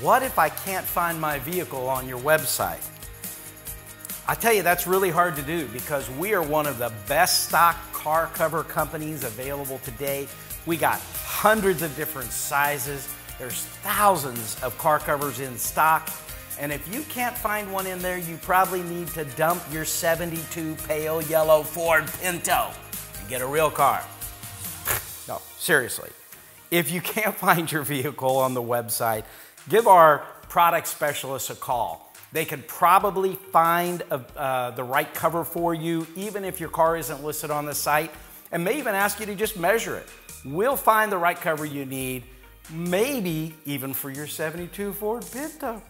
what if I can't find my vehicle on your website? I tell you, that's really hard to do because we are one of the best stock car cover companies available today. We got hundreds of different sizes. There's thousands of car covers in stock. And if you can't find one in there, you probably need to dump your 72 pale yellow Ford Pinto and get a real car. No, seriously. If you can't find your vehicle on the website, give our product specialists a call. They can probably find a, uh, the right cover for you, even if your car isn't listed on the site, and may even ask you to just measure it. We'll find the right cover you need, maybe even for your 72 Ford Pinto.